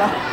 Eyvallah.